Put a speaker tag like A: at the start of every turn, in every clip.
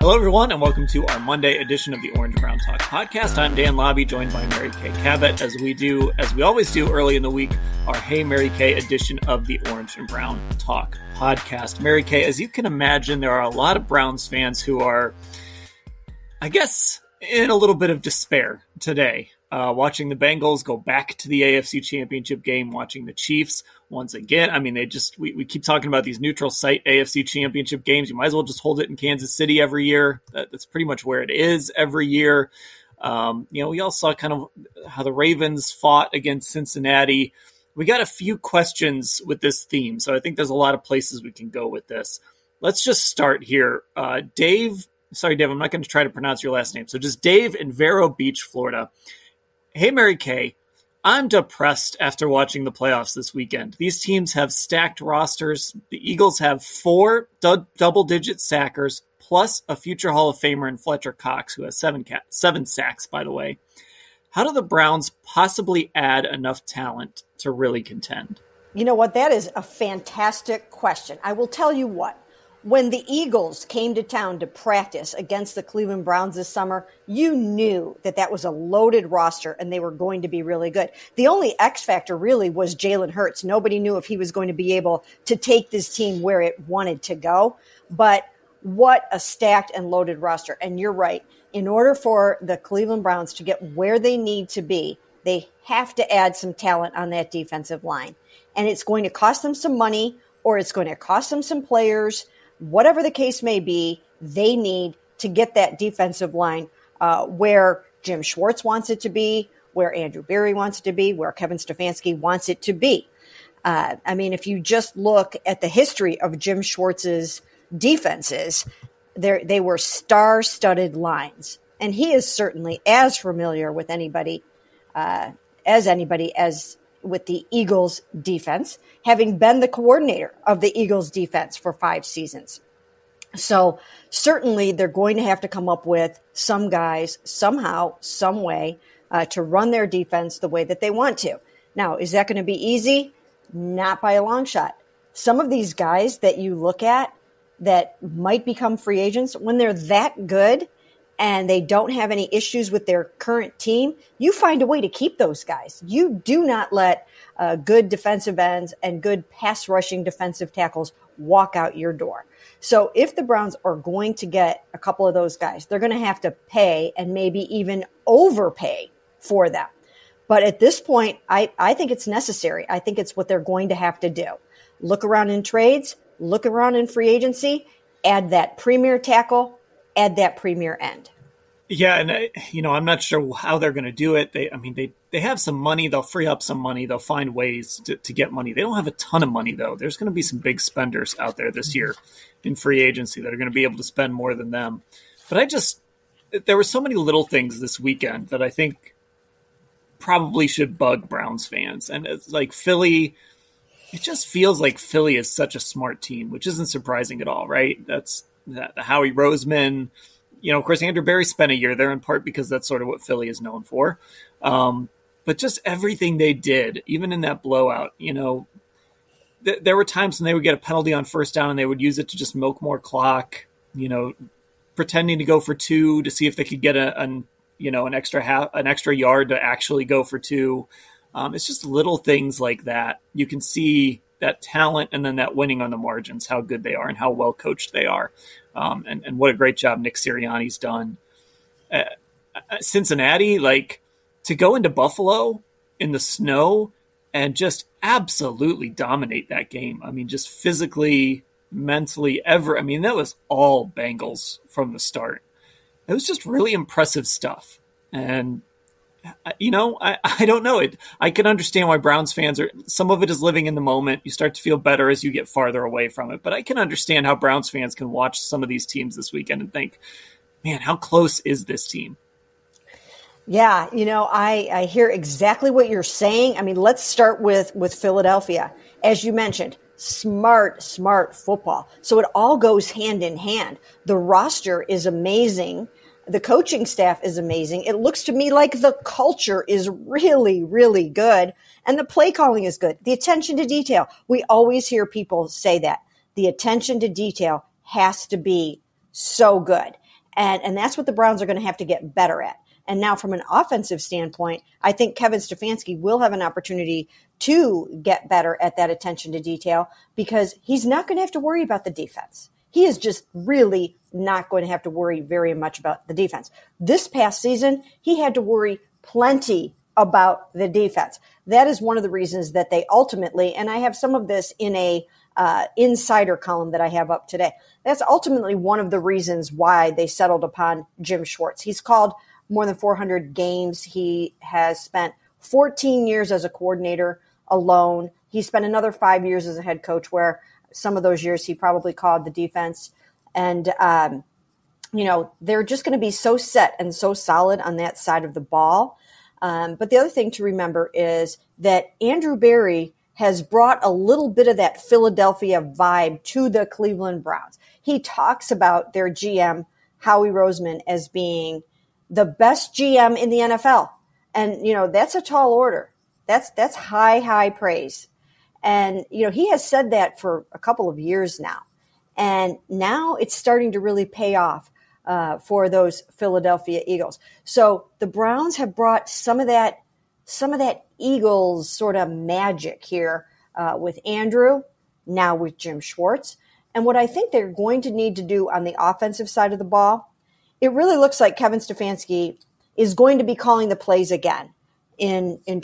A: Hello, everyone, and welcome to our Monday edition of the Orange Brown Talk podcast. I'm Dan Labbe, joined by Mary Kay Cabot, as we do, as we always do early in the week, our Hey Mary Kay edition of the Orange and Brown Talk podcast. Mary Kay, as you can imagine, there are a lot of Browns fans who are, I guess, in a little bit of despair today uh, watching the Bengals go back to the AFC Championship game, watching the Chiefs once again. I mean, they just, we, we keep talking about these neutral site AFC Championship games. You might as well just hold it in Kansas City every year. That, that's pretty much where it is every year. Um, you know, we all saw kind of how the Ravens fought against Cincinnati. We got a few questions with this theme, so I think there's a lot of places we can go with this. Let's just start here. Uh, Dave, sorry, Dave, I'm not going to try to pronounce your last name. So just Dave in Vero Beach, Florida Hey, Mary Kay. I'm depressed after watching the playoffs this weekend. These teams have stacked rosters. The Eagles have four du- double digit sackers, plus a future Hall of Famer in Fletcher Cox, who has seven, ca- seven sacks, by the way. How do the Browns possibly add enough talent to really contend?
B: You know what? That is a fantastic question. I will tell you what when the Eagles came to town to practice against the Cleveland Browns this summer, you knew that that was a loaded roster and they were going to be really good. The only X factor really was Jalen Hurts. Nobody knew if he was going to be able to take this team where it wanted to go. But what a stacked and loaded roster. And you're right. In order for the Cleveland Browns to get where they need to be, they have to add some talent on that defensive line. And it's going to cost them some money or it's going to cost them some players whatever the case may be, they need to get that defensive line uh, where Jim Schwartz wants it to be, where Andrew Berry wants it to be, where Kevin Stefanski wants it to be. Uh, I mean, if you just look at the history of Jim Schwartz's defenses, they were star studded lines. And he is certainly as familiar with anybody uh, as anybody as with the Eagles defense, having been the coordinator of the Eagles defense for five seasons. So certainly they're going to have to come up with some guys somehow, some way uh, to run their defense the way that they want to. Now, is that going to be easy? Not by a long shot. Some of these guys that you look at that might become free agents, when they're that good, and they don't have any issues with their current team, you find a way to keep those guys. You do not let uh, good defensive ends and good pass rushing defensive tackles walk out your door. So if the Browns are going to get a couple of those guys, they're going to have to pay and maybe even overpay for them. But at this point, I, I think it's necessary. I think it's what they're going to have to do. Look around in trades, look around in free agency, add that premier tackle, add that premier end.
A: Yeah, and I, you know, I'm not sure how they're going to do it. They, I mean, they they have some money. They'll free up some money. They'll find ways to, to get money. They don't have a ton of money though. There's going to be some big spenders out there this year in free agency that are going to be able to spend more than them. But I just there were so many little things this weekend that I think probably should bug Browns fans. And it's like Philly, it just feels like Philly is such a smart team, which isn't surprising at all, right? That's the Howie Roseman. You know, of course, Andrew Berry spent a year there in part because that's sort of what Philly is known for. Um, but just everything they did, even in that blowout, you know, th- there were times when they would get a penalty on first down and they would use it to just milk more clock. You know, pretending to go for two to see if they could get a, an you know an extra half an extra yard to actually go for two. Um, it's just little things like that. You can see that talent and then that winning on the margins, how good they are and how well coached they are, um, and and what a great job Nick Sirianni's done. Uh, uh, Cincinnati, like to go into Buffalo in the snow and just absolutely dominate that game. I mean, just physically, mentally, ever. I mean, that was all Bengals from the start. It was just really impressive stuff. And you know, I, I don't know it. I can understand why Browns fans are. Some of it is living in the moment. You start to feel better as you get farther away from it. But I can understand how Browns fans can watch some of these teams this weekend and think, man, how close is this team?
B: Yeah, you know, I, I hear exactly what you're saying. I mean, let's start with with Philadelphia. As you mentioned, smart, smart football. So it all goes hand in hand. The roster is amazing. The coaching staff is amazing. It looks to me like the culture is really, really good. And the play calling is good. The attention to detail. We always hear people say that. The attention to detail has to be so good. And, and that's what the Browns are going to have to get better at. And now, from an offensive standpoint, I think Kevin Stefanski will have an opportunity to get better at that attention to detail because he's not going to have to worry about the defense. He is just really not going to have to worry very much about the defense. This past season, he had to worry plenty about the defense. That is one of the reasons that they ultimately, and I have some of this in a uh, insider column that I have up today. That's ultimately one of the reasons why they settled upon Jim Schwartz. He's called more than 400 games. He has spent 14 years as a coordinator alone. He spent another five years as a head coach, where some of those years he probably called the defense. And, um, you know, they're just going to be so set and so solid on that side of the ball. Um, but the other thing to remember is that Andrew Berry has brought a little bit of that Philadelphia vibe to the Cleveland Browns. He talks about their GM, Howie Roseman, as being the best GM in the NFL. And, you know, that's a tall order. That's, that's high, high praise. And, you know, he has said that for a couple of years now. And now it's starting to really pay off uh, for those Philadelphia Eagles. So the Browns have brought some of that some of that Eagles sort of magic here uh, with Andrew, now with Jim Schwartz. And what I think they're going to need to do on the offensive side of the ball, it really looks like Kevin Stefanski is going to be calling the plays again in, in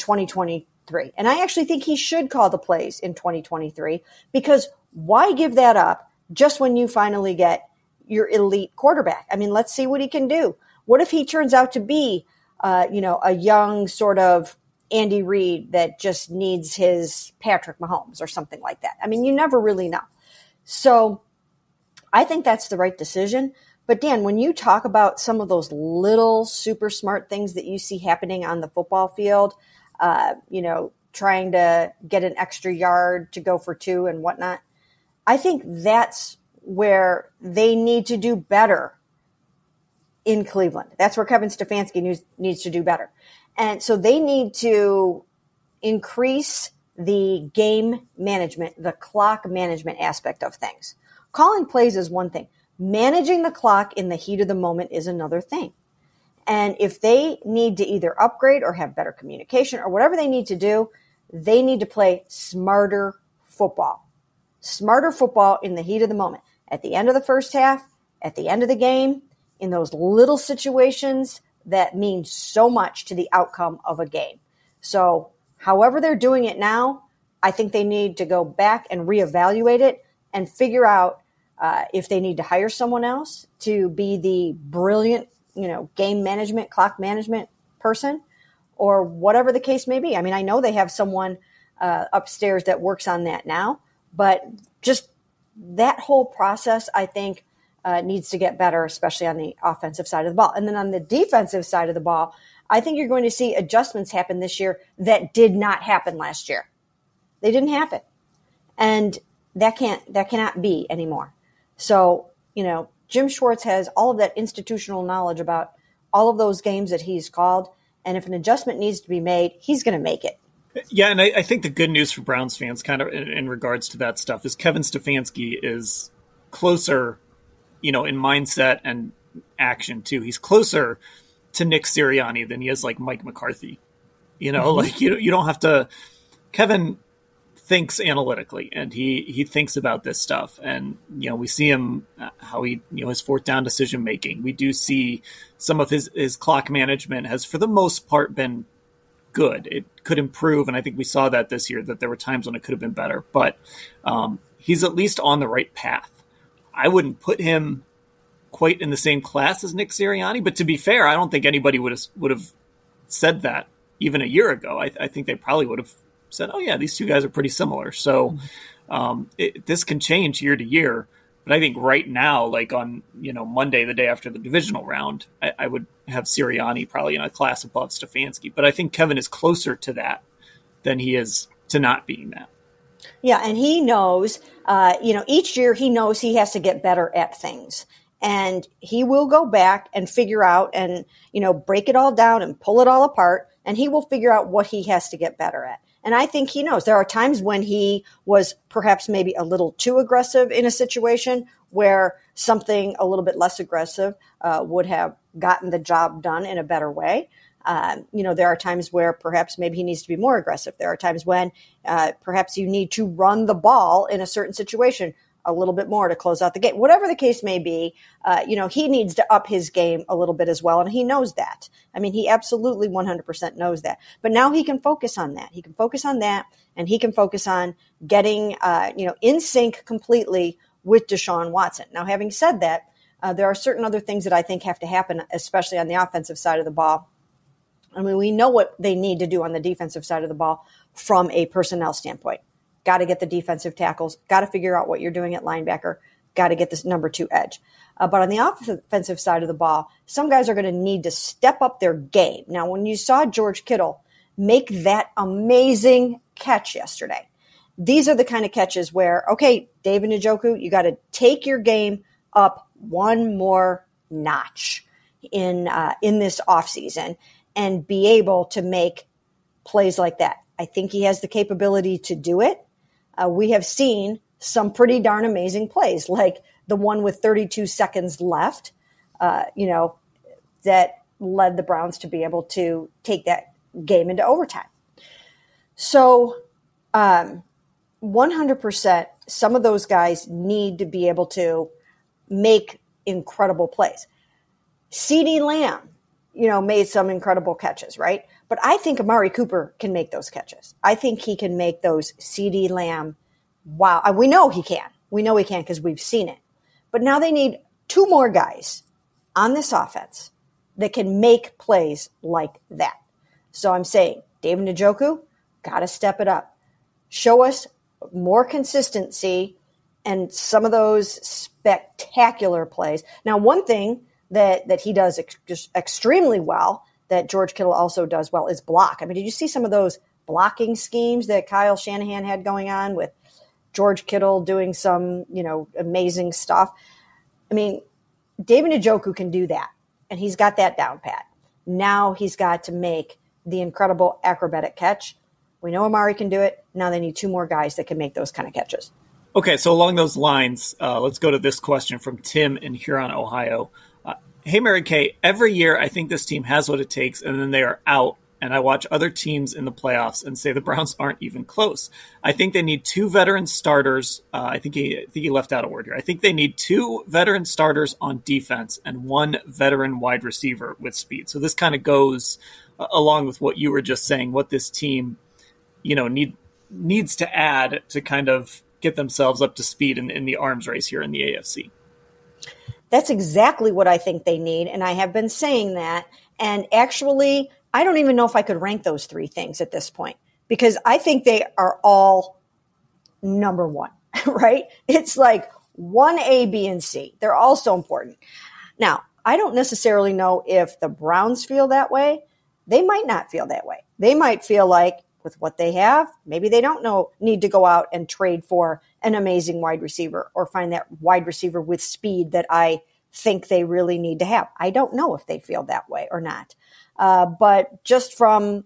B: 2023. And I actually think he should call the plays in 2023 because why give that up just when you finally get your elite quarterback? I mean, let's see what he can do. What if he turns out to be uh, you know, a young sort of Andy Reid that just needs his Patrick Mahomes or something like that. I mean, you never really know. So I think that's the right decision. But Dan, when you talk about some of those little super smart things that you see happening on the football field, uh, you know, trying to get an extra yard to go for two and whatnot, I think that's where they need to do better in Cleveland. That's where Kevin Stefanski needs, needs to do better. And so they need to increase the game management, the clock management aspect of things. Calling plays is one thing. Managing the clock in the heat of the moment is another thing. And if they need to either upgrade or have better communication or whatever they need to do, they need to play smarter football. Smarter football in the heat of the moment. At the end of the first half, at the end of the game, in those little situations that mean so much to the outcome of a game. So, however they're doing it now, I think they need to go back and reevaluate it and figure out uh, if they need to hire someone else to be the brilliant, you know, game management, clock management person, or whatever the case may be. I mean, I know they have someone uh, upstairs that works on that now, but just that whole process, I think, uh, needs to get better, especially on the offensive side of the ball. And then on the defensive side of the ball, I think you're going to see adjustments happen this year that did not happen last year. They didn't happen. And that can't, that cannot be anymore. So, you know, Jim Schwartz has all of that institutional knowledge about all of those games that he's called. And if an adjustment needs to be made, he's going to make it.
A: Yeah, and I, I, think the good news for Browns fans, kind of in, in, regards to that stuff, is Kevin Stefanski is closer you know, in mindset and action too. He's closer to Nick Sirianni than he is like Mike McCarthy. You know, mm-hmm. like you you don't have to. Kevin thinks analytically and he he thinks about this stuff and you know we see him uh, how he you know his fourth down decision making we do see some of his his clock management has for the most part been good it could improve and i think we saw that this year that there were times when it could have been better but um, he's at least on the right path I wouldn't put him quite in the same class as Nick Sirianni. But to be fair, I don't think anybody would have would have said that even a year ago. I, I think they probably would have said, "Oh yeah, these two guys are pretty similar." So um, it, this can change year to year. But I think right now, like on you know Monday, the day after the divisional round, I, I would have Sirianni probably in a class above Stefanski. But I think Kevin is closer to that than he is to not being that.
B: Yeah, and he knows, uh, you know, each year he knows he has to get better at things. And he will go back and figure out and, you know, break it all down and pull it all apart. And he will figure out what he has to get better at. And I think he knows there are times when he was perhaps maybe a little too aggressive in a situation where something a little bit less aggressive uh, would have gotten the job done in a better way. Um, you know, there are times where perhaps maybe he needs to be more aggressive. There are times when uh, perhaps you need to run the ball in a certain situation a little bit more to close out the game. Whatever the case may be, uh, you know, he needs to up his game a little bit as well. And he knows that. I mean, he absolutely 100% knows that. But now he can focus on that. He can focus on that and he can focus on getting, uh, you know, in sync completely with Deshaun Watson. Now, having said that, uh, there are certain other things that I think have to happen, especially on the offensive side of the ball. I mean, we know what they need to do on the defensive side of the ball from a personnel standpoint. Got to get the defensive tackles. Got to figure out what you're doing at linebacker. Got to get this number two edge. Uh, but on the offensive side of the ball, some guys are going to need to step up their game. Now, when you saw George Kittle make that amazing catch yesterday, these are the kind of catches where, okay, David Njoku, you got to take your game up one more notch in uh, in this offseason and be able to make plays like that. I think he has the capability to do it uh, we have seen some pretty darn amazing plays, like the one with 32 seconds left, uh, you know, that led the Browns to be able to take that game into overtime. So, um, 100%, some of those guys need to be able to make incredible plays. CeeDee Lamb, you know, made some incredible catches, right? But I think Amari Cooper can make those catches. I think he can make those CeeDee Lamb. Wow. Uh, we know he can. We know he can because we've seen it. But now they need two more guys on this offense that can make plays like that. So I'm saying, David Njoku, got to step it up. Show us more consistency and some of those spectacular plays. Now, one thing that, that he does ex- extremely well that George Kittle also does well is block. I mean, did you see some of those blocking schemes that Kyle Shanahan had going on with George Kittle doing some, you know, amazing stuff? I mean, David Njoku can do that, and he's got that down pat. Now he's got to make the incredible acrobatic catch. We know Amari can do it. Now they need two more guys that can make those kind of catches.
A: Okay, so along those lines, uh, let's go to this question from Tim in Huron, Ohio. Hey, Mary Kay, every year I think this team has what it takes and then they are out. And I watch other teams in the playoffs and say the Browns aren't even close. I think they need two veteran starters. Uh, I think he, I think he left out a word here. I think they need two veteran starters on defense and one veteran wide receiver with speed. So this kind of goes uh, along with what you were just saying. What this team, you know, need needs to add to kind of get themselves up to speed in, in the arms race here in the AFC.
B: That's exactly what I think they need. And I have been saying that. And actually, I don't even know if I could rank those three things at this point because I think they are all number one, right? It's like one A, B, and C. They're all so important. Now, I don't necessarily know if the Browns feel that way. They might not feel that way. They might feel like with what they have, maybe they don't know need to go out and trade for an amazing wide receiver or find that wide receiver with speed that I think they really need to have. I don't know if they feel that way or not. Uh, but just from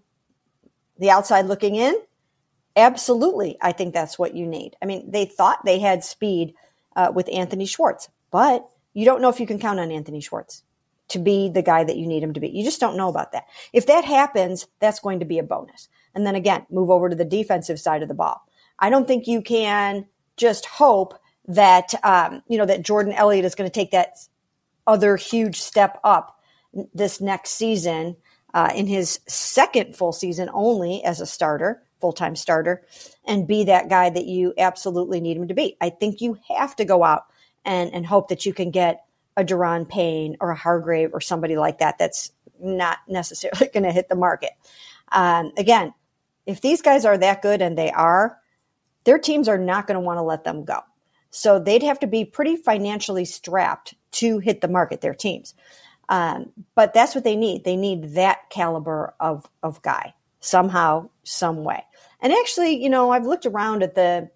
B: the outside looking in, absolutely, I think that's what you need. I mean, they thought they had speed uh, with Anthony Schwartz, but you don't know if you can count on Anthony Schwartz to be the guy that you need him to be. You just don't know about that. If that happens, that's going to be a bonus. And then again, move over to the defensive side of the ball. I don't think you can just hope that um, you know that Jordan Elliott is going to take that other huge step up this next season uh, in his second full season only as a starter, full time starter, and be that guy that you absolutely need him to be. I think you have to go out and and hope that you can get a Daron Payne or a Hargrave or somebody like that. That's not necessarily going to hit the market. Um, again, if these guys are that good, and they are, their teams are not going to want to let them go. So they'd have to be pretty financially strapped to hit the market, their teams. Um, but that's what they need. They need that caliber of, of guy somehow, some way. And actually, you know, I've looked around at the,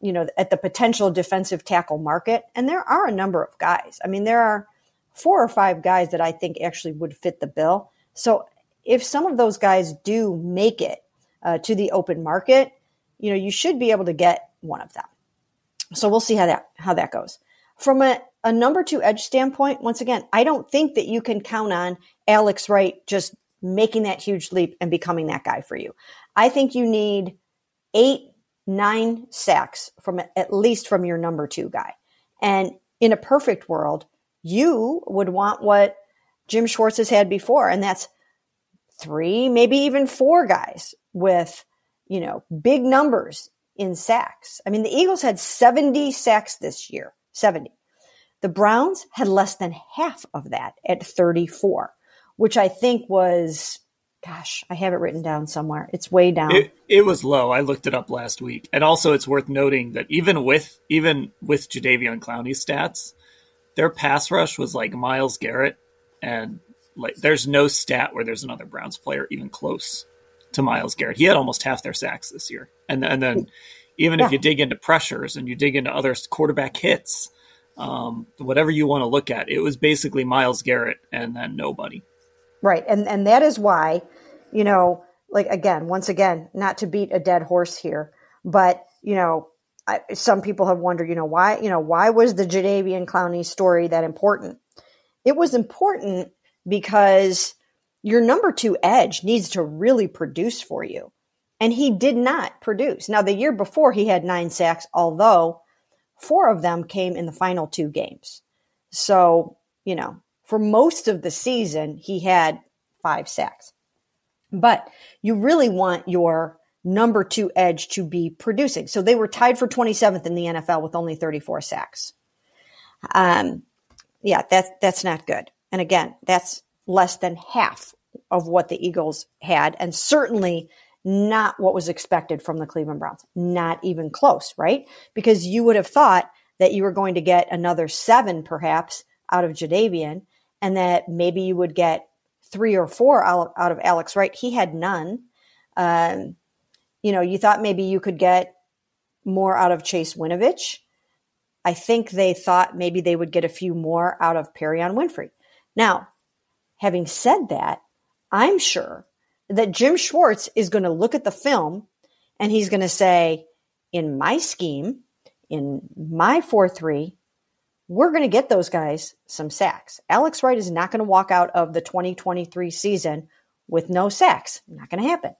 B: you know, at the potential defensive tackle market, and there are a number of guys. I mean, there are four or five guys that I think actually would fit the bill. So if some of those guys do make it uh, to the open market, you know, you should be able to get one of them. So we'll see how that how that goes. from a, a number two edge standpoint, once again, I don't think that you can count on Alex Wright just making that huge leap and becoming that guy for you. I think you need eight, nine sacks from at least from your number two guy. And in a perfect world, you would want what Jim Schwartz has had before, and that's three, maybe even four guys with, you know, big numbers in sacks. I mean, the Eagles had 70 sacks this year, 70. The Browns had less than half of that at 34, which I think was, gosh, I have it written down somewhere. It's way down.
A: It, it was low. I looked it up last week. And also it's worth noting that even with, even with Jadeveon Clowney's stats, their pass rush was like Myles Garrett and like there's no stat where there's another Browns player even close to Myles Garrett. He had almost half their sacks this year. And and then even yeah. if you dig into pressures and you dig into other quarterback hits, um, whatever you want to look at, it was basically Myles Garrett and then nobody.
B: Right. And and that is why, you know, like again, once again, not to beat a dead horse here, but you know, I, some people have wondered, you know, why, you know, why was the Jadeveon Clowney story that important? It was important because your number two edge needs to really produce for you. And he did not produce. Now, the year before, he had nine sacks, although four of them came in the final two games. So, you know, for most of the season, he had five sacks. But you really want your number two edge to be producing. So they were tied for 27th in the NFL with only 34 sacks. Um, yeah, that's, that's not good. And again, that's less than half of what the Eagles had, and certainly not what was expected from the Cleveland Browns. Not even close, right? Because you would have thought that you were going to get another seven, perhaps, out of Jadeveon, and that maybe you would get three or four out, of Alex Wright. He had none. Um, you know, you thought maybe you could get more out of Chase Winovich. I think they thought maybe they would get a few more out of Perrion Winfrey. Now, having said that, I'm sure that Jim Schwartz is going to look at the film and he's going to say, in my scheme, in my 4 3, we're going to get those guys some sacks. Alex Wright is not going to walk out of the 2023 season with no sacks. Not going to happen.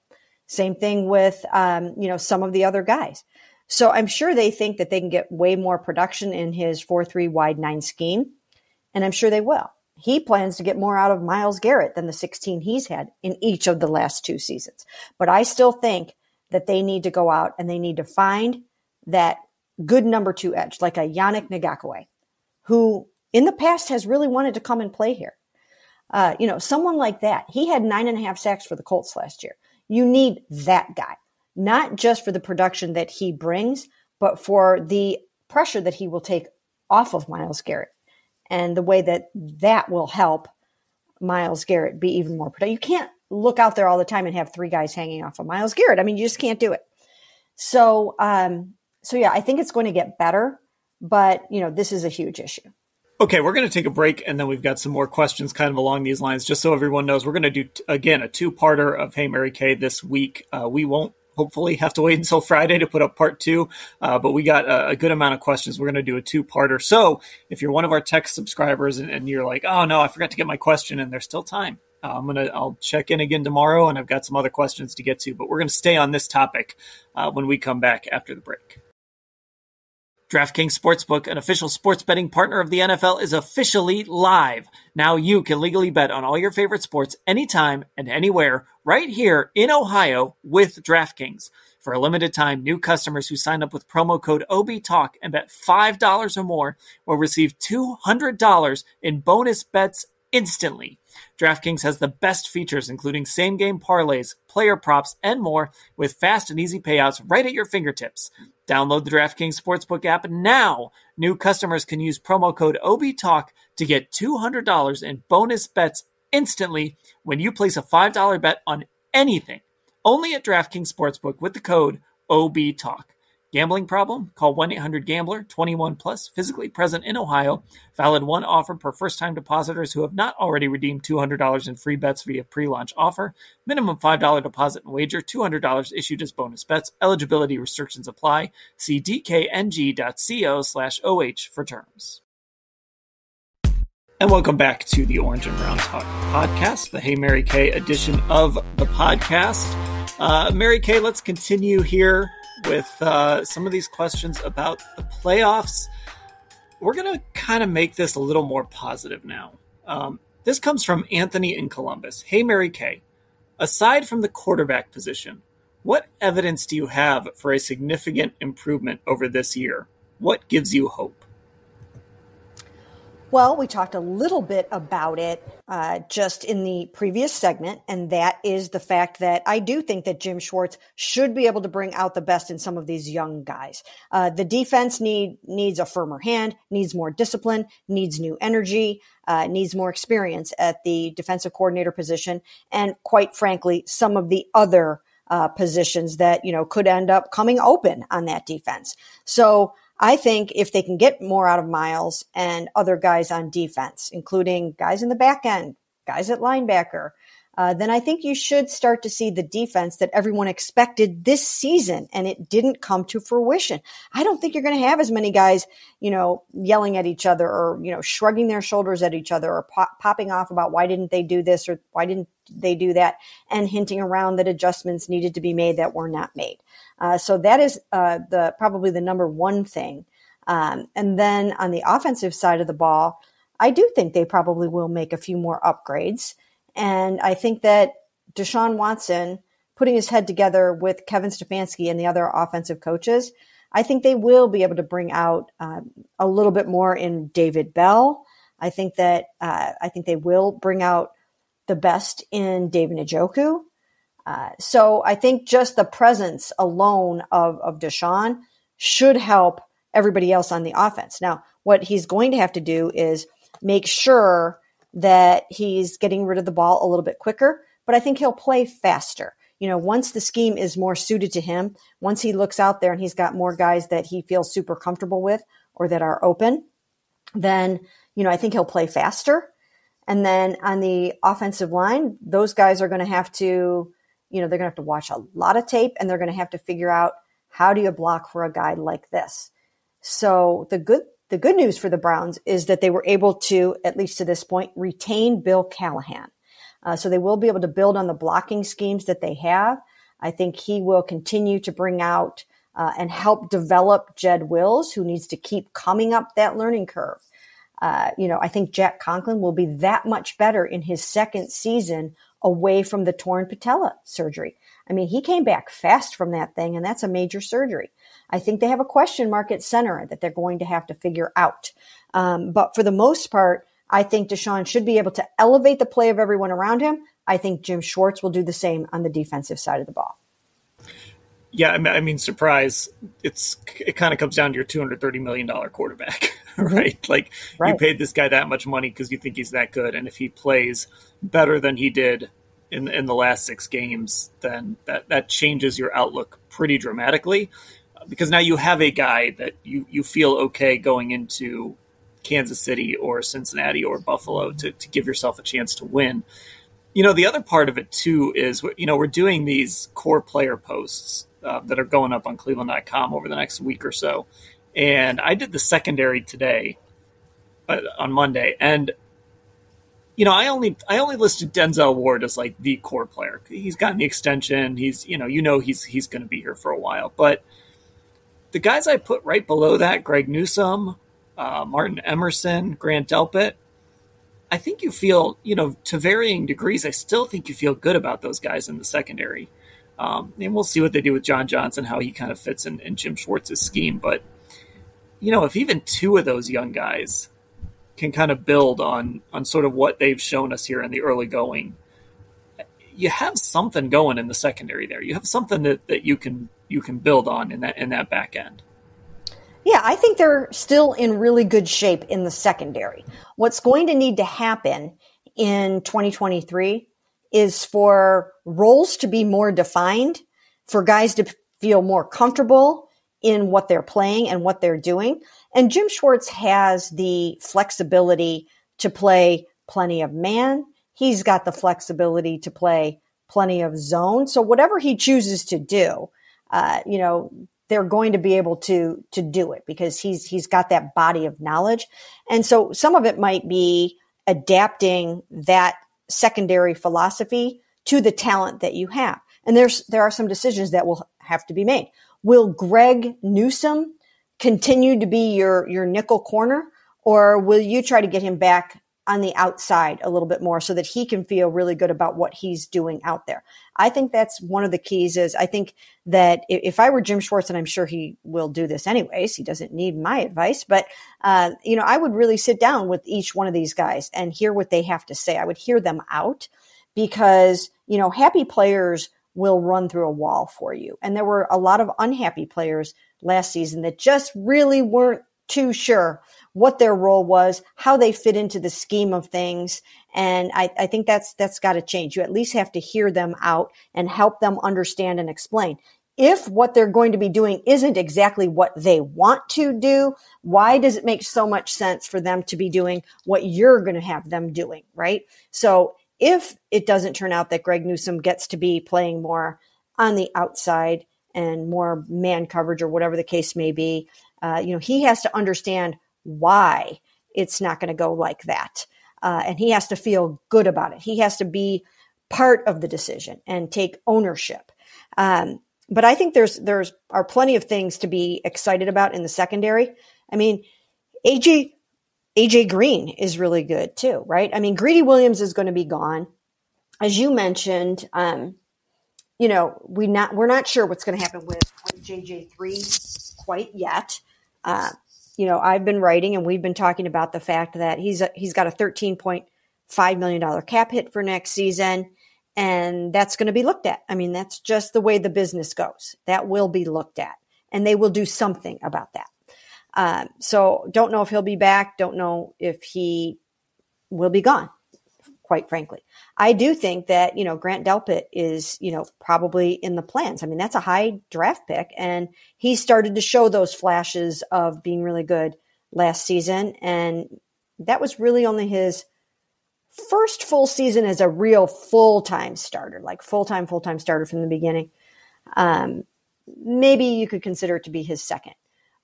B: Same thing with, um, you know, some of the other guys. So I'm sure they think that they can get way more production in his 4 3 wide nine scheme. And I'm sure they will he plans to get more out of Myles Garrett than the 16 he's had in each of the last two seasons. But I still think that they need to go out and they need to find that good number two edge, like a Yannick Ngakoue, who in the past has really wanted to come and play here. Uh, you know, someone like that. He had nine and a half sacks for the Colts last year. You need that guy, not just for the production that he brings, but for the pressure that he will take off of Myles Garrett and the way that that will help Myles Garrett be even more productive. You can't look out there all the time and have three guys hanging off of Myles Garrett. I mean, you just can't do it. So, um, so yeah, I think it's going to get better, but you know, this is a huge issue.
A: Okay, we're going to take a break and then we've got some more questions kind of along these lines. Just so everyone knows, we're going to do, again, a two parter of Hey Mary Kay this week. Uh, we won't hopefully have to wait until Friday to put up part two. Uh, but we got a, a, good amount of questions. We're going to do a two parter. So if you're one of our text subscribers and, and, you're like, oh no, I forgot to get my question, and there's still time. Uh, I'm gonna I'll check in again tomorrow, and I've got some other questions to get to. But we're going to stay on this topic uh, when we come back after the break. DraftKings Sportsbook, an official sports betting partner of the NFL, is officially live. Now you can legally bet on all your favorite sports anytime and anywhere right here in Ohio with DraftKings. For a limited time, new customers who sign up with promo code OBTALK and bet $5 or more will receive $200 in bonus bets instantly. DraftKings has the best features, including same game parlays, player props, and more, with fast and easy payouts right at your fingertips. Download the DraftKings Sportsbook app now. New customers can use promo code OBTALK to get $200 in bonus bets instantly when you place a $5 bet on anything. Only at DraftKings Sportsbook with the code OBTALK. Gambling problem? Call 1-800-GAMBLER 21 plus, physically present in Ohio. Valid one offer per first-time depositors who have not already redeemed $200 in free bets via pre-launch offer. Minimum $5 deposit and wager, $200 issued as bonus bets. Eligibility restrictions apply. See dkng.co slash OH for terms. And welcome back to the Orange and Brown Talk podcast, the Hey Mary Kay edition of the podcast. Uh, Mary Kay, let's continue here with uh, some of these questions about the playoffs. We're going to kind of make this a little more positive now. Um, this comes from Anthony in Columbus. Hey, Mary Kay. Aside from the quarterback position, what evidence do you have for a significant improvement over this year? What gives you hope?
B: Well, we talked a little bit about it uh, just in the previous segment, and that is the fact that I do think that Jim Schwartz should be able to bring out the best in some of these young guys. Uh, the defense need needs a firmer hand, needs more discipline, needs new energy, uh, needs more experience at the defensive coordinator position, and quite frankly, some of the other uh, positions that you know could end up coming open on that defense. So I think if they can get more out of Myles and other guys on defense, including guys in the back end, guys at linebacker, uh, then I think you should start to see the defense that everyone expected this season, and it didn't come to fruition. I don't think you're going to have as many guys, you know, yelling at each other or you know shrugging their shoulders at each other or pop- popping off about why didn't they do this or why didn't they do that, and hinting around that adjustments needed to be made that were not made. Uh, so that is uh, the probably the number one thing. Um, and then on the offensive side of the ball, I do think they probably will make a few more upgrades. And I think that Deshaun Watson putting his head together with Kevin Stefanski and the other offensive coaches, I think they will be able to bring out uh, a little bit more in David Bell. I think that uh, I think they will bring out the best in David Njoku. Uh, so I think just the presence alone of of Deshaun should help everybody else on the offense. Now, what he's going to have to do is make sure that he's getting rid of the ball a little bit quicker, but I think he'll play faster. You know, once the scheme is more suited to him, once he looks out there and he's got more guys that he feels super comfortable with or that are open, then, you know, I think he'll play faster. And then on the offensive line, those guys are going to have to, you know, they're going to have to watch a lot of tape and they're going to have to figure out how do you block for a guy like this. So the good the good news for the Browns is that they were able to, at least to this point, retain Bill Callahan. Uh, so they will be able to build on the blocking schemes that they have. I think he will continue to bring out uh, and help develop Jed Wills, who needs to keep coming up that learning curve. Uh, you know, I think Jack Conklin will be that much better in his second season away from the torn patella surgery. I mean, he came back fast from that thing, and that's a major surgery. I think they have a question mark at center that they're going to have to figure out. Um, but for the most part, I think Deshaun should be able to elevate the play of everyone around him. I think Jim Schwartz will do the same on the defensive side of the ball.
A: Yeah, I mean, surprise. It's it kind of comes down to your two hundred thirty million dollar quarterback, mm-hmm. right? Like right. you paid this guy that much money because you think he's that good, and if he plays better than he did in in the last six games, then that that changes your outlook pretty dramatically because now you have a guy that you, you feel okay going into Kansas City or Cincinnati or Buffalo to, to give yourself a chance to win. You know, the other part of it too is, you know, we're doing these core player posts uh, that are going up on cleveland.com over the next week or so. And I did the secondary today uh, on Monday. And, you know, I only, I only listed Denzel Ward as like the core player. He's gotten the extension. He's, you know, you know, he's, he's going to be here for a while, but, the guys I put right below that, Greg Newsome, uh, Martin Emerson, Grant Delpit, I think you feel, you know, to varying degrees, I still think you feel good about those guys in the secondary. Um, and we'll see what they do with John Johnson, how he kind of fits in, in Jim Schwartz's scheme. But, you know, if even two of those young guys can kind of build on on sort of what they've shown us here in the early going, you have something going in the secondary there. You have something that, that you can you can build on in that in that back end.
B: Yeah, I think they're still in really good shape in the secondary. What's going to need to happen in 2023 is for roles to be more defined, for guys to feel more comfortable in what they're playing and what they're doing. And Jim Schwartz has the flexibility to play plenty of man. He's got the flexibility to play plenty of zone. So whatever he chooses to do, uh, you know, they're going to be able to to do it because he's he's got that body of knowledge. And so some of it might be adapting that secondary philosophy to the talent that you have. And there's there are some decisions that will have to be made. Will Greg Newsome continue to be your your nickel corner, or will you try to get him back on the outside a little bit more so that he can feel really good about what he's doing out there. I think that's one of the keys is I think that if I were Jim Schwartz, and I'm sure he will do this anyways, he doesn't need my advice, but, uh, you know, I would really sit down with each one of these guys and hear what they have to say. I would hear them out because, you know, happy players will run through a wall for you. And there were a lot of unhappy players last season that just really weren't too sure what their role was, how they fit into the scheme of things. And I, I think that's, that's got to change. You at least have to hear them out and help them understand and explain. If what they're going to be doing isn't exactly what they want to do, why does it make so much sense for them to be doing what you're going to have them doing? Right. So if it doesn't turn out that Greg Newsome gets to be playing more on the outside and more man coverage or whatever the case may be, uh, you know, he has to understand why it's not going to go like that. Uh, and he has to feel good about it. He has to be part of the decision and take ownership. Um, but I think there's there's are plenty of things to be excited about in the secondary. I mean, AJ AJ Green is really good too, right? I mean, Greedy Williams is going to be gone, as you mentioned. Um, you know, we not we're not sure what's going to happen with, with JJ three quite yet. Uh, you know, I've been writing and we've been talking about the fact that he's a, he's got a thirteen point five million dollar cap hit for next season, and that's going to be looked at. I mean, that's just the way the business goes. That will be looked at, and they will do something about that. Um, so, don't know if he'll be back. Don't know if he will be gone quite frankly. I do think that, you know, Grant Delpit is, you know, probably in the plans. I mean, that's a high draft pick and he started to show those flashes of being really good last season. And that was really only his first full season as a real full time starter, like full time, full time starter from the beginning. Um, maybe you could consider it to be his second,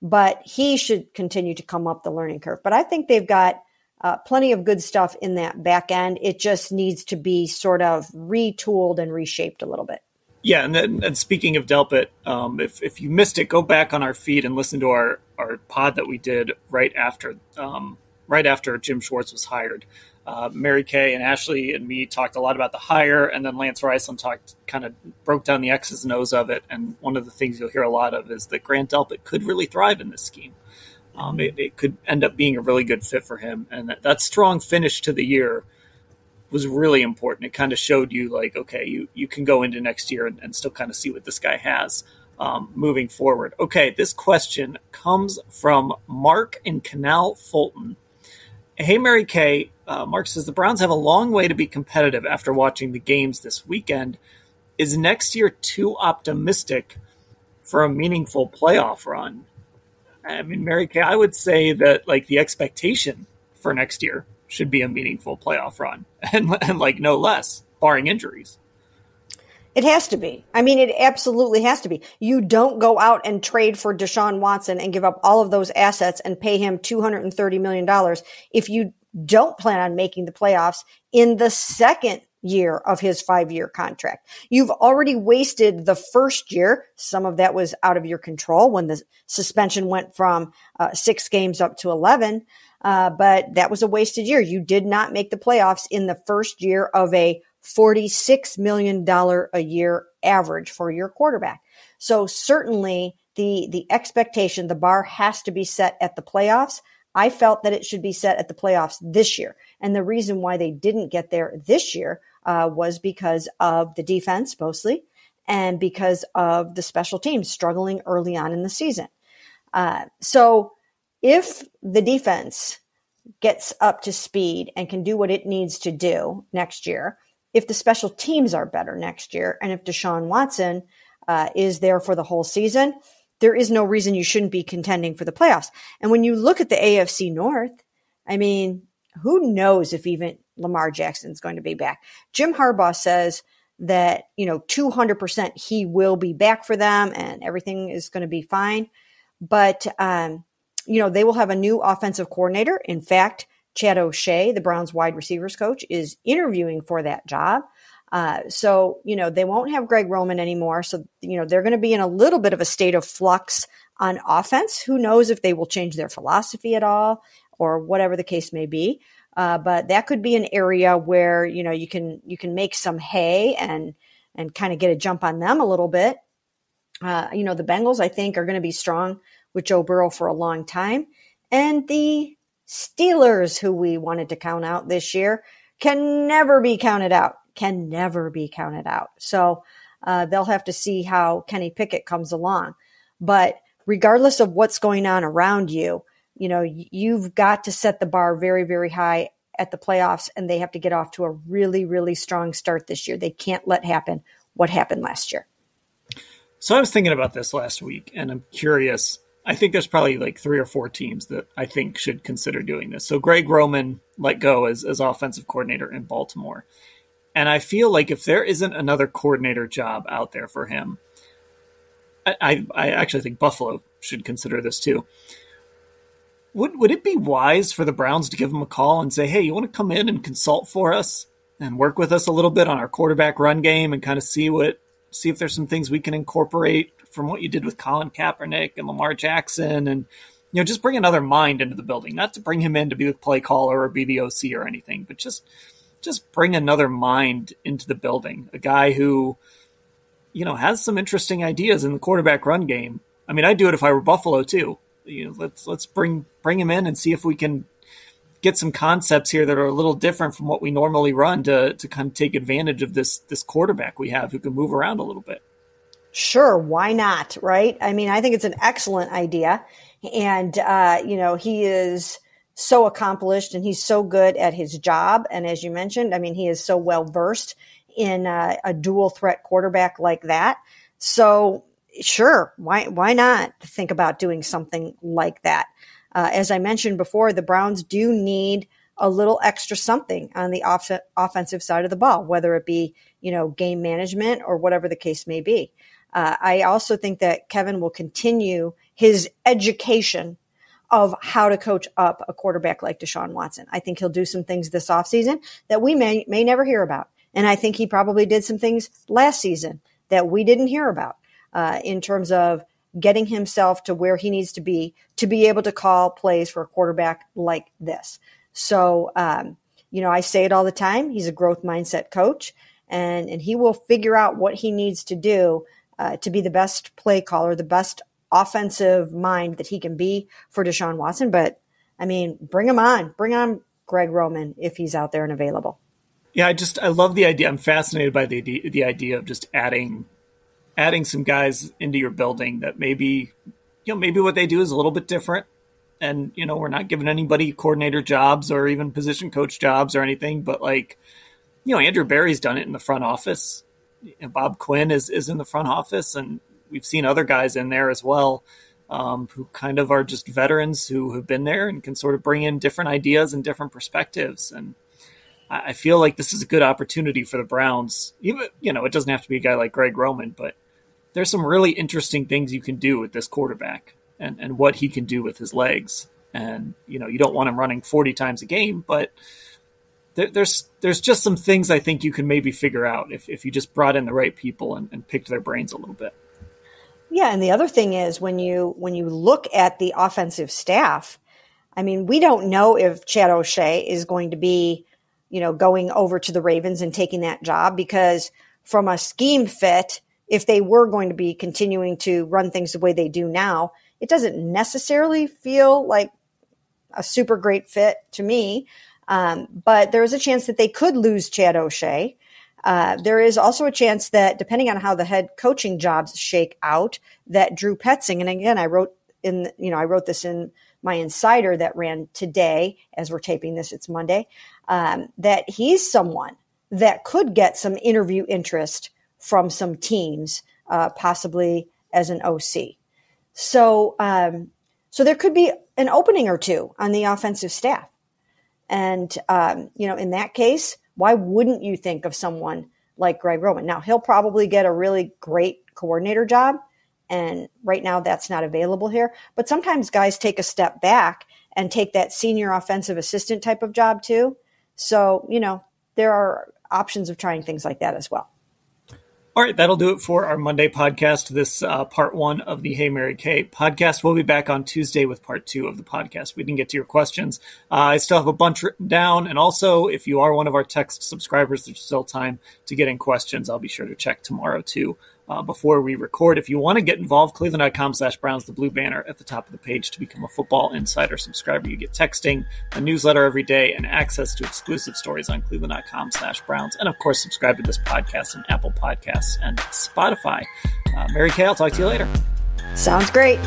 B: but he should continue to come up the learning curve. But I think they've got uh, plenty of good stuff in that back end. It just needs to be sort of retooled and reshaped a little bit.
A: Yeah, and then and speaking of Delpit, um, if if you missed it, go back on our feed and listen to our our pod that we did right after um, right after Jim Schwartz was hired. Uh, Mary Kay and Ashley and me talked a lot about the hire, and then Lance Reisland talked kind of broke down the X's and O's of it. And one of the things you'll hear a lot of is that Grant Delpit could really thrive in this scheme. Um, it, it, could end up being a really good fit for him. And that, that strong finish to the year was really important. It kind of showed you like, okay, you, you can go into next year and, and still kind of see what this guy has um, moving forward. Okay, this question comes from Mark and Canal Fulton. Hey, Mary Kay. Uh, Mark says the Browns have a long way to be competitive after watching the games this weekend. Is next year too optimistic for a meaningful playoff run? I mean, Mary Kay, I would say that like the expectation for next year should be a meaningful playoff run, and, and like no less, barring injuries.
B: It has to be. I mean, it absolutely has to be. You don't go out and trade for Deshaun Watson and give up all of those assets and pay him $230 million if you don't plan on making the playoffs in the second year of his five year contract. You've already wasted the first year. Some of that was out of your control when the suspension went from uh, six games up to 11. Uh, but that was a wasted year. You did not make the playoffs in the first year of a $46 million a year average for your quarterback. So certainly the, the expectation, the bar has to be set at the playoffs. I felt that it should be set at the playoffs this year. And the reason why they didn't get there this year uh, was because of the defense mostly and because of the special teams struggling early on in the season. Uh, so if the defense gets up to speed and can do what it needs to do next year, if the special teams are better next year, and if Deshaun Watson uh, is there for the whole season, there is no reason you shouldn't be contending for the playoffs. And when you look at the AFC North, I mean, who knows if even Lamar Jackson is going to be back? Jim Harbaugh says that, you know, 200% he will be back for them and everything is going to be fine. But, um, you know, they will have a new offensive coordinator. In fact, Chad O'Shea, the Browns wide receivers coach, is interviewing for that job. Uh, so, you know, they won't have Greg Roman anymore. So, you know, they're going to be in a little bit of a state of flux on offense. Who knows if they will change their philosophy at all or whatever the case may be. Uh, but that could be an area where, you know, you can, you can make some hay and, and kind of get a jump on them a little bit. Uh, you know, the Bengals, I think, are going to be strong with Joe Burrow for a long time. And the Steelers, who we wanted to count out this year, can never be counted out can never be counted out. So uh, they'll have to see how Kenny Pickett comes along. But regardless of what's going on around you, you know, you've got to set the bar very, very high at the playoffs, and they have to get off to a really, really strong start this year. They can't let happen what happened last year.
A: So I was thinking about this last week, and I'm curious. I think there's probably like three or four teams that I think should consider doing this. So Greg Roman let go as, as offensive coordinator in Baltimore. And I feel like if there isn't another coordinator job out there for him, I, I, I actually think Buffalo should consider this too. Would would it be wise for the Browns to give him a call and say, "Hey, you want to come in and consult for us and work with us a little bit on our quarterback run game and kind of see what see if there's some things we can incorporate from what you did with Colin Kaepernick and Lamar Jackson and you know just bring another mind into the building, not to bring him in to be the play caller or be the OC or anything, but just just bring another mind into the building. A guy who, you know, has some interesting ideas in the quarterback run game. I mean, I'd do it if I were Buffalo too. You know, let's let's bring bring him in and see if we can get some concepts here that are a little different from what we normally run to to kind of take advantage of this this quarterback we have who can move around a little bit.
B: Sure, why not? Right? I mean, I think it's an excellent idea, and uh, you know, he is so accomplished and he's so good at his job. And as you mentioned, I mean, he is so well versed in uh, a dual threat quarterback like that. So sure, why why not think about doing something like that? Uh, as I mentioned before, the Browns do need a little extra something on the off- offensive side of the ball, whether it be you know game management or whatever the case may be. Uh, I also think that Kevin will continue his education of how to coach up a quarterback like Deshaun Watson. I think he'll do some things this offseason that we may, may never hear about. And I think he probably did some things last season that we didn't hear about uh, in terms of getting himself to where he needs to be to be able to call plays for a quarterback like this. So, um, you know, I say it all the time. He's a growth mindset coach, and and he will figure out what he needs to do uh, to be the best play caller, the best offensive mind that he can be for Deshaun Watson. But I mean, bring him on, bring on Greg Roman if he's out there and available.
A: Yeah, I just I love the idea. I'm fascinated by the the idea of just adding adding some guys into your building that maybe you know maybe what they do is a little bit different. And you know, we're not giving anybody coordinator jobs or even position coach jobs or anything, but like you know, Andrew Berry's done it in the front office. and Bob Quinn is is in the front office, and we've seen other guys in there as well um, who kind of are just veterans who have been there and can sort of bring in different ideas and different perspectives. And I, I feel like this is a good opportunity for the Browns. Even you know, it doesn't have to be a guy like Greg Roman, but there's some really interesting things you can do with this quarterback and, and what he can do with his legs. And you know, you don't want him running 40 times a game, but there's there's just some things I think you can maybe figure out if, if you just brought in the right people and, and picked their brains a little bit.
B: Yeah, and the other thing is when you when you look at the offensive staff, I mean, we don't know if Chad O'Shea is going to be, you know, going over to the Ravens and taking that job because from a scheme fit, if they were going to be continuing to run things the way they do now, it doesn't necessarily feel like a super great fit to me. Um, but there is a chance that they could lose Chad O'Shea. Uh, there is also a chance that, depending on how the head coaching jobs shake out, that Drew Petzing, and again, I wrote in, you know, I wrote this in my insider that ran today as we're taping this. It's Monday. Um, that he's someone that could get some interview interest from some teams, uh, possibly as an OC. So, um, so there could be an opening or two on the offensive staff, and um, you know, in that case why wouldn't you think of someone like Greg Roman? Now, he'll probably get a really great coordinator job. And right now, that's not available here. But sometimes guys take a step back and take that senior offensive assistant type of job too. So, you know, there are options of trying things like that as well.
A: All right, that'll do it for our Monday podcast. This uh, part one of the Hey Mary Kay podcast. We'll be back on Tuesday with part two of the podcast. We didn't get to your questions. Uh, I still have a bunch written down. And also, if you are one of our text subscribers, there's still time to get in questions. I'll be sure to check tomorrow too uh, before we record. If you want to get involved, cleveland.com slash Browns, the blue banner at the top of the page to become a Football Insider subscriber. You get texting, a newsletter every day, and access to exclusive stories on cleveland.com slash Browns. And of course, subscribe to this podcast on Apple Podcasts and Spotify. Uh, Mary Kay, I'll talk to you later.
B: Sounds great.